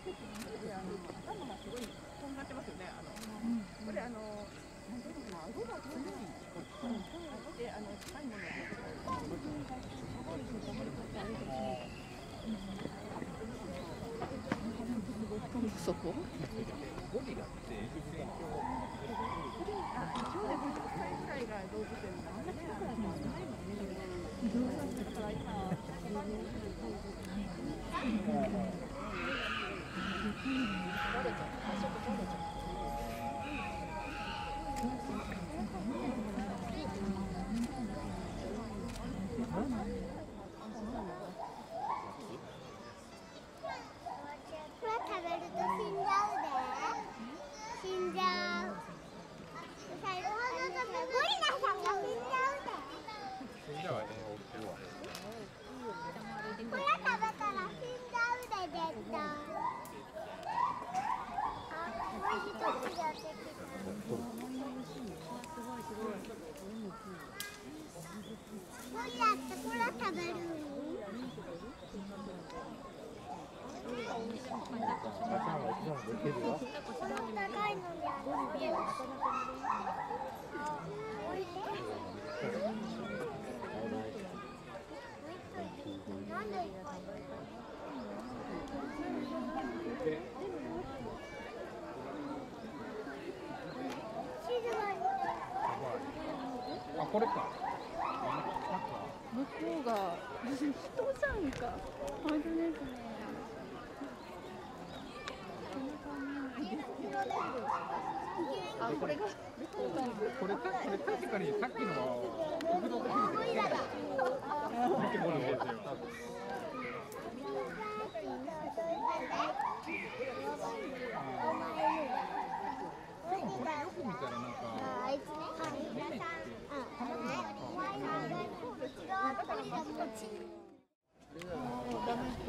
頭がすごいとん。がってますよね。あの、これあの、なん。ていうのかな、顎が強い。で、あの、いもの。そこ。ボディがあって、あ、う50歳ぐらいが動物園なん、ね、の、ないもん。ね。だから。What a あこれか。向こうが 人じゃんか。本当ですね。これこれこれ確かにさっきのうんですよでもこれよく見たらなんかあいつね、ゴリラさん、うん、あのね、お前さんが内側とゴリラこっち。ゴリラがこっち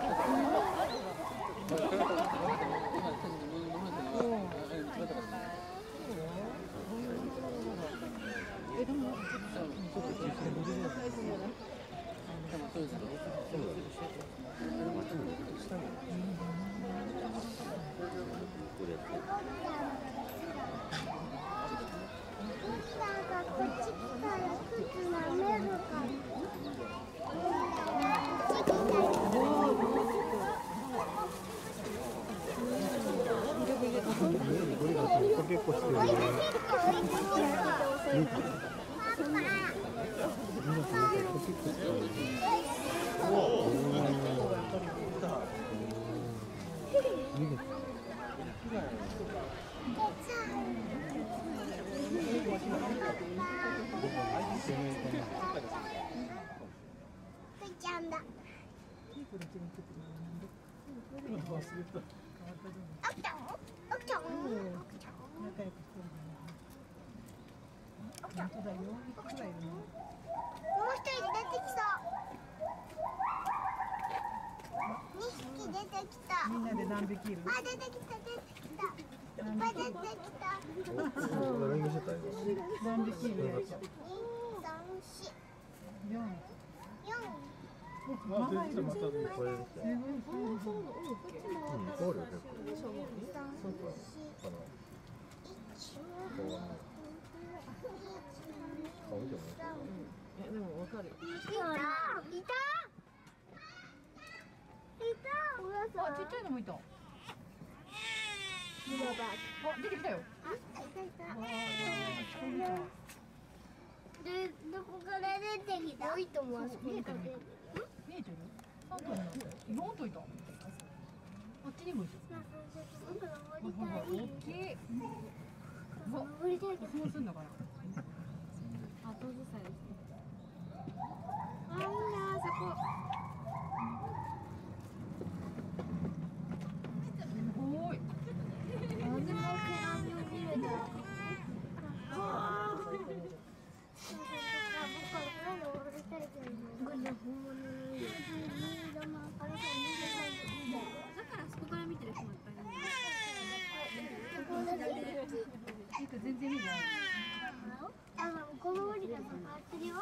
来たら靴舐めるかも。こっち来たらゴリラさんと結構してる追いかけるか追いかけるか。パパ。ふいちゃんだ。起きたの？起きたの？起きたの？もう一人出てきそう。二匹出てきた。で何匹いる？あ、出てきた、出てきた。いっぱい出てきた。いの何匹いる二、三、四、四四。ママいるこれですよすごいうん、通るよ結構三、四、かな一。こうあの顔見てもいやでもわかるいた。いた。いた。おやさん。あちっちゃいのもいたあ出てきたよあ、どこから出てきた。いともあそこにかける。見えてる。あっちにもいた。大きい登りたいけど。そうすんだからあ当時さえですねあ、みんなあそこ。すごい風も毛並みを見ると。ああ。僕はこれ登りたいけど。これ本物のいい。色の明るさ見てだからそこから見てる人もいっぱいいるんだここで出てる。いいか全然見ないあ、でもこのゴリラさん回ってるよ。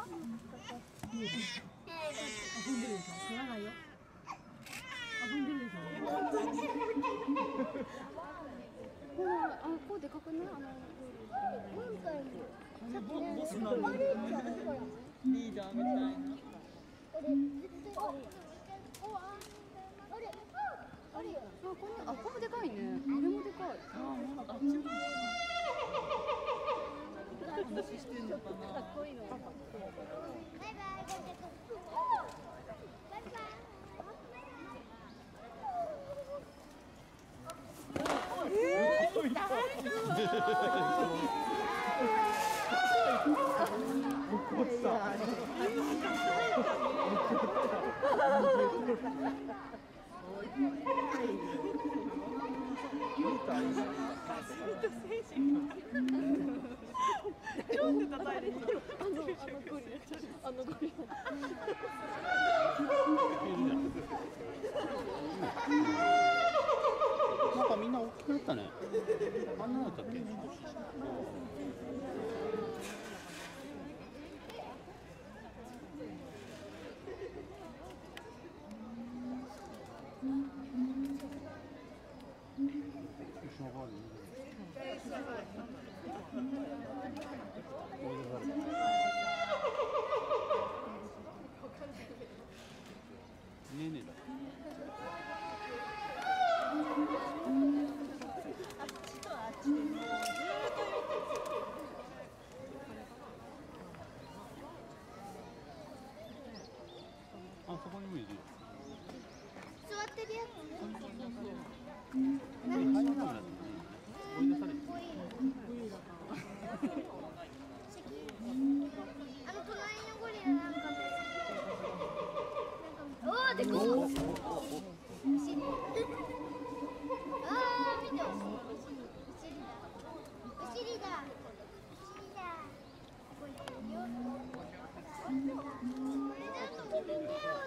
見えてるえ遊んでるでしょ知らないよ遊んでるでしょほらあこうでかくないあのー、なんかいる。ボスお兄ちゃんほら。リーダーみたいなお俺絶対これあれあこもでかいねあれもでかいああっちもかっこいいのバイバイバイバイなんかみんな大きくなったね。あんなだったっけ？ねえねえだ。あそこにもいるよ。座ってるやつ入らなくなってね追い出されてる。あの隣のゴリラなんかおーでかっお尻あー見てお尻だお尻だお尻だこれよこれだと見てねお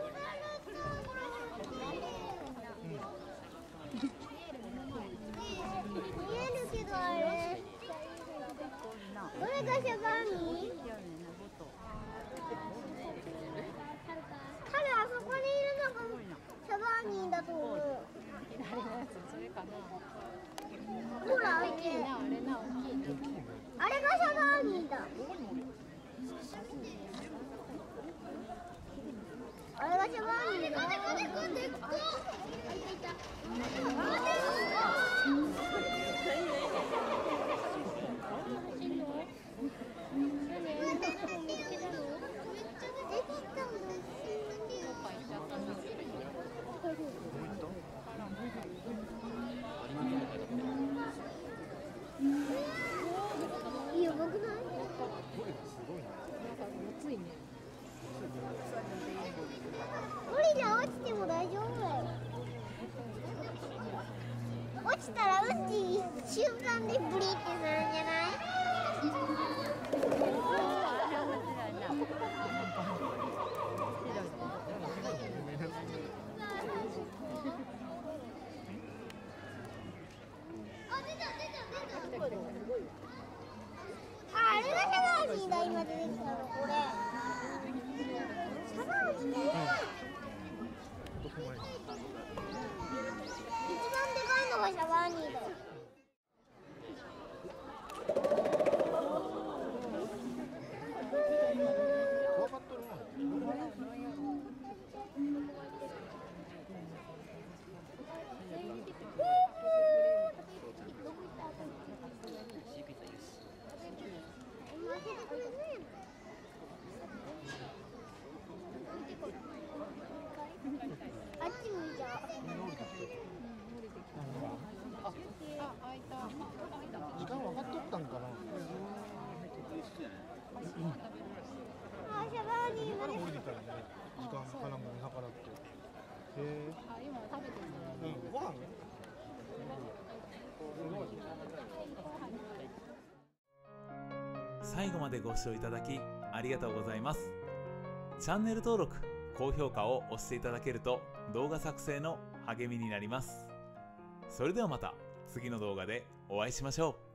猿とゴロゴロって見えるけどあれどれがシャバーニー彼あそこにいるのがシャバーニーだと思うほらあれあれがシャバーニーだあれがシャバーニーだいいよ、僕ないゴリラ落ちても大丈夫だよ。落ちたらうち瞬間でブリってするんじゃないあ、あ、れがシャバーニーだ、今出てきたの、これ。シャバーニーだ。Леонида. 最後までご視聴いただきありがとうございます。チャンネル登録高評価を押していただけると動画作成の励みになります。それではまた次の動画でお会いしましょう。